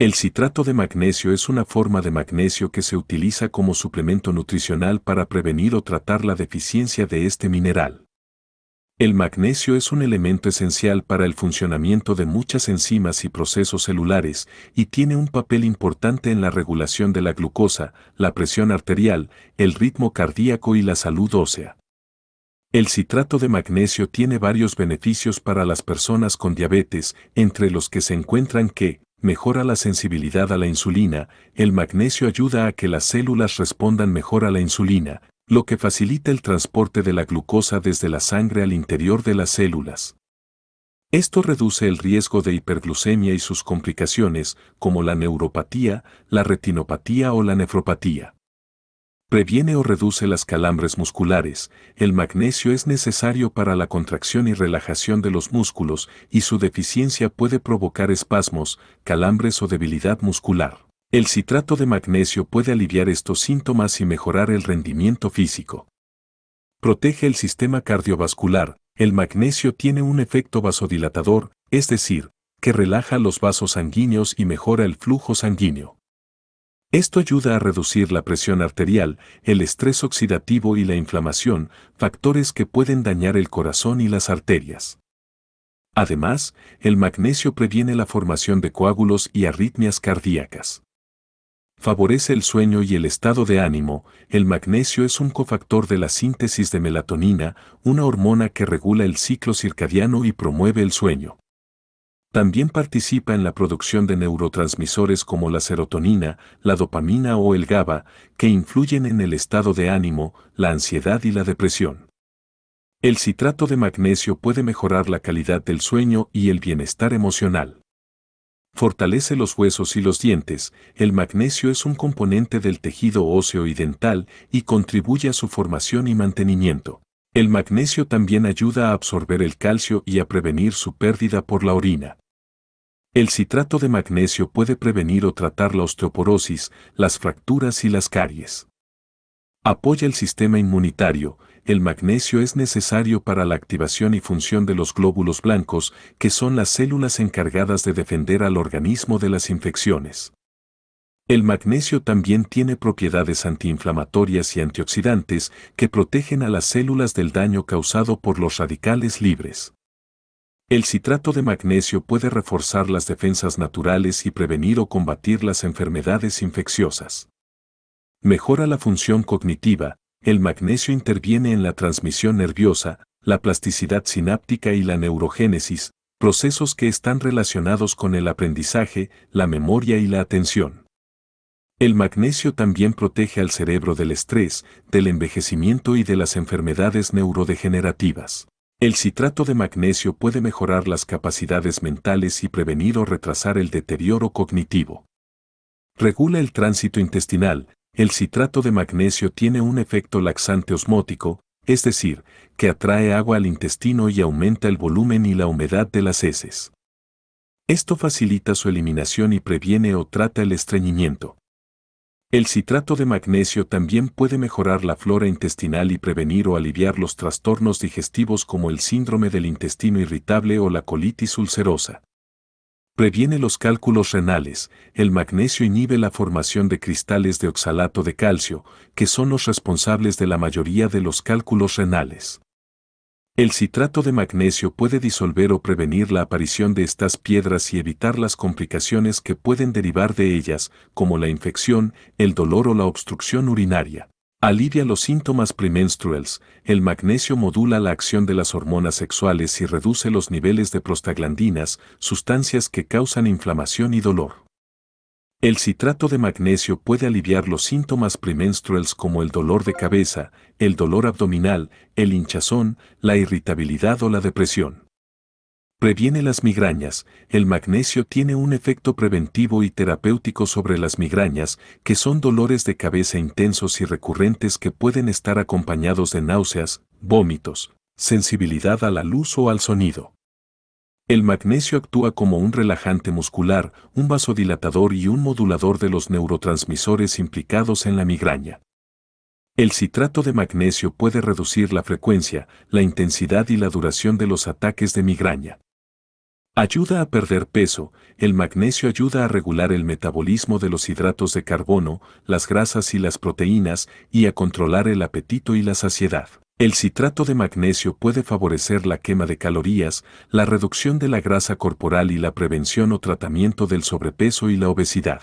El citrato de magnesio es una forma de magnesio que se utiliza como suplemento nutricional para prevenir o tratar la deficiencia de este mineral. El magnesio es un elemento esencial para el funcionamiento de muchas enzimas y procesos celulares y tiene un papel importante en la regulación de la glucosa, la presión arterial, el ritmo cardíaco y la salud ósea. El citrato de magnesio tiene varios beneficios para las personas con diabetes, entre los que se encuentran que mejora la sensibilidad a la insulina, el magnesio ayuda a que las células respondan mejor a la insulina, lo que facilita el transporte de la glucosa desde la sangre al interior de las células. Esto reduce el riesgo de hiperglucemia y sus complicaciones, como la neuropatía, la retinopatía o la nefropatía. Previene o reduce las calambres musculares, el magnesio es necesario para la contracción y relajación de los músculos y su deficiencia puede provocar espasmos, calambres o debilidad muscular. El citrato de magnesio puede aliviar estos síntomas y mejorar el rendimiento físico. Protege el sistema cardiovascular. El magnesio tiene un efecto vasodilatador, es decir, que relaja los vasos sanguíneos y mejora el flujo sanguíneo. Esto ayuda a reducir la presión arterial, el estrés oxidativo y la inflamación, factores que pueden dañar el corazón y las arterias. Además, el magnesio previene la formación de coágulos y arritmias cardíacas. Favorece el sueño y el estado de ánimo. El magnesio es un cofactor de la síntesis de melatonina, una hormona que regula el ciclo circadiano y promueve el sueño. También participa en la producción de neurotransmisores como la serotonina, la dopamina o el GABA, que influyen en el estado de ánimo, la ansiedad y la depresión. El citrato de magnesio puede mejorar la calidad del sueño y el bienestar emocional. Fortalece los huesos y los dientes, el magnesio es un componente del tejido óseo y dental y contribuye a su formación y mantenimiento. El magnesio también ayuda a absorber el calcio y a prevenir su pérdida por la orina. El citrato de magnesio puede prevenir o tratar la osteoporosis, las fracturas y las caries. Apoya el sistema inmunitario, el magnesio es necesario para la activación y función de los glóbulos blancos, que son las células encargadas de defender al organismo de las infecciones. El magnesio también tiene propiedades antiinflamatorias y antioxidantes que protegen a las células del daño causado por los radicales libres. El citrato de magnesio puede reforzar las defensas naturales y prevenir o combatir las enfermedades infecciosas. Mejora la función cognitiva, el magnesio interviene en la transmisión nerviosa, la plasticidad sináptica y la neurogénesis, procesos que están relacionados con el aprendizaje, la memoria y la atención. El magnesio también protege al cerebro del estrés, del envejecimiento y de las enfermedades neurodegenerativas. El citrato de magnesio puede mejorar las capacidades mentales y prevenir o retrasar el deterioro cognitivo. Regula el tránsito intestinal, el citrato de magnesio tiene un efecto laxante osmótico, es decir, que atrae agua al intestino y aumenta el volumen y la humedad de las heces. Esto facilita su eliminación y previene o trata el estreñimiento. El citrato de magnesio también puede mejorar la flora intestinal y prevenir o aliviar los trastornos digestivos como el síndrome del intestino irritable o la colitis ulcerosa. Previene los cálculos renales. El magnesio inhibe la formación de cristales de oxalato de calcio, que son los responsables de la mayoría de los cálculos renales. El citrato de magnesio puede disolver o prevenir la aparición de estas piedras y evitar las complicaciones que pueden derivar de ellas, como la infección, el dolor o la obstrucción urinaria. Alivia los síntomas premenstruales. El magnesio modula la acción de las hormonas sexuales y reduce los niveles de prostaglandinas, sustancias que causan inflamación y dolor. El citrato de magnesio puede aliviar los síntomas premenstruales como el dolor de cabeza, el dolor abdominal, el hinchazón, la irritabilidad o la depresión. Previene las migrañas. El magnesio tiene un efecto preventivo y terapéutico sobre las migrañas, que son dolores de cabeza intensos y recurrentes que pueden estar acompañados de náuseas, vómitos, sensibilidad a la luz o al sonido. El magnesio actúa como un relajante muscular, un vasodilatador y un modulador de los neurotransmisores implicados en la migraña. El citrato de magnesio puede reducir la frecuencia, la intensidad y la duración de los ataques de migraña. Ayuda a perder peso, el magnesio ayuda a regular el metabolismo de los hidratos de carbono, las grasas y las proteínas, y a controlar el apetito y la saciedad. El citrato de magnesio puede favorecer la quema de calorías, la reducción de la grasa corporal y la prevención o tratamiento del sobrepeso y la obesidad.